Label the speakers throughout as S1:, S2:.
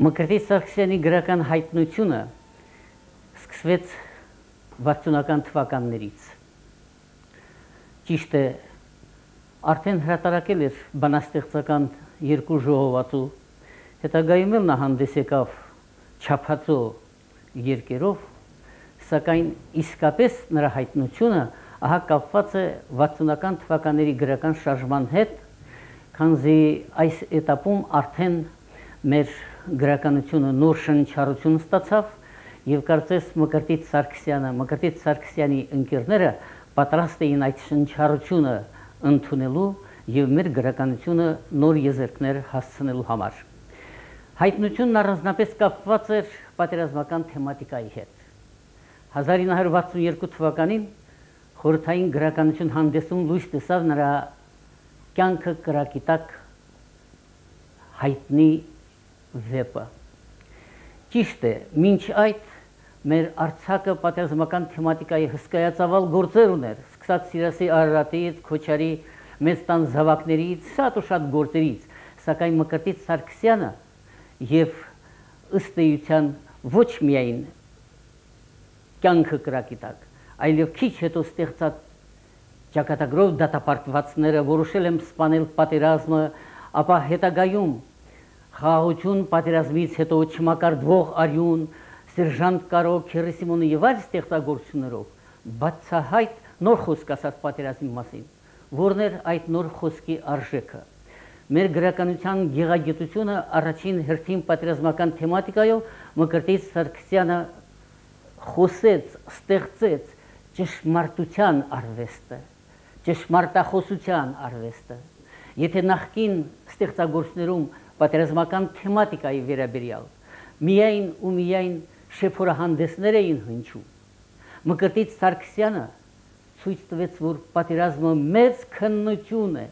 S1: Մկրտի Սարգսյանի գրական հայտնությունը սկսվեց վարդյունական թվականներից։ Ճիշտ է, արդեն հրատարակել էր բանաստեղծական երկու ժողովածու, հետագայում էլ նա հանդես եկավ չափածո երկերով, սակայն իսկապես նրա հայտնությունը ահա կապված է 60-ական թվականների գրական շարժման հետ, քանզի այս этаպում արդեն մեր գրականությունը նոր շնչառություն ստացավ եւ կարծես Մկրտիչ Սարգսյանը, Մկրտիչ Սարգսյանի ընկերները պատրաստ էին այդ շնչառությունը ընդունելու եւ մեր գրականությունը նոր եզերքներ հասցնելու համար։ Հայտնությունն առանձնապես կապված էր պատերազմական թեմատիկայի հետ։ 1962 թվականին խորհրդային գրականություն հանդեսում լույս տեսավ նրա կյանքը կրակի տակ հայտնի վեպը։ Ճիշտ է, մինչ այդ մեր արցակը պատերազմական թեմատիկայի հսկայածավալ գործեր ուներ, սկսած Սիրասի Արարատից, Քոչարի մեծ տան զավակներից, շատ ու շատ գործերից, սակայն Մկրտիչ Սարգսյանը եւ ըստ էության ոչ միայն կյանքը կրակի տակ, այլև քիչ հետո ստեղծած ճակատագրով դատապարտվածները որոշել եմ սպանել պատերազմը, ապա հետագայում խաղաղություն պատերազմից հետո չմակարդվող արյուն, սերժանտ Կարո Քերեսիմոնը եւ այլ ստեղծագործություններով բացահայտ նոր խոսք ասած պատերազմի մասին, որն էր այդ նոր խոսքի արժեքը։ Մեր գրականության գեղագիտությունը առաջին հերթին պատերազմական թեմատիկայով Մկրտիչ Սարգսյանը խոսեց, ստեղծեց ճշմարտության արվեստը, ճշմարտախոսության արվեստը։ Եթե նախքին ստեղծագործներում պատերազմական թեմատիկայի վերաբերյալ միայն ու միայն շեփորահանդեսներ էին հնչում մկրտիչ Սարգսյանը ցույց տվեց որ պատերազմը մեծ քննություն է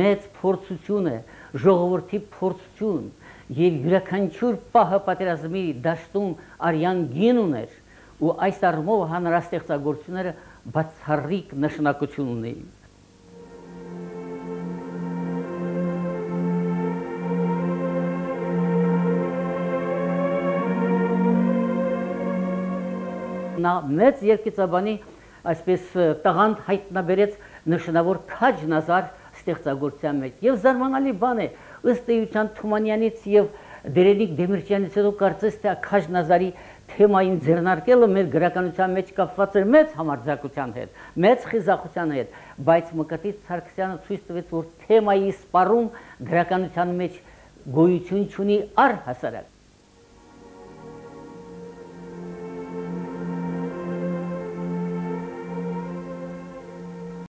S1: մեծ փորձություն է ժողովրդի փորձություն եւ յուրաքանչյուր պահը պատերազմի դաշտում արյան գին ուներ ու այս առումով հանրաստեղծագործությունները բացառիկ նշանակություն ունեին նա մեծ երկիծաբանի այսպես տաղանդ հայտնաբերեց նշանավոր քաջ նազար ստեղծագործության մեջ եւ զարմանալի բան է ըստ էության Թումանյանից եւ Դերենիկ Դեմիրճյանից հետո կարծես թե քաջ նազարի թեմային ձեռնարկելը մեր գրականության մեջ կապված էր մեծ համարձակության հետ, մեծ խիզախության հետ, բայց Մկրտիչ Սարգսյանը ցույց տվեց, որ թեմայի սպառում գրականության մեջ գոյություն ունի առհասարակ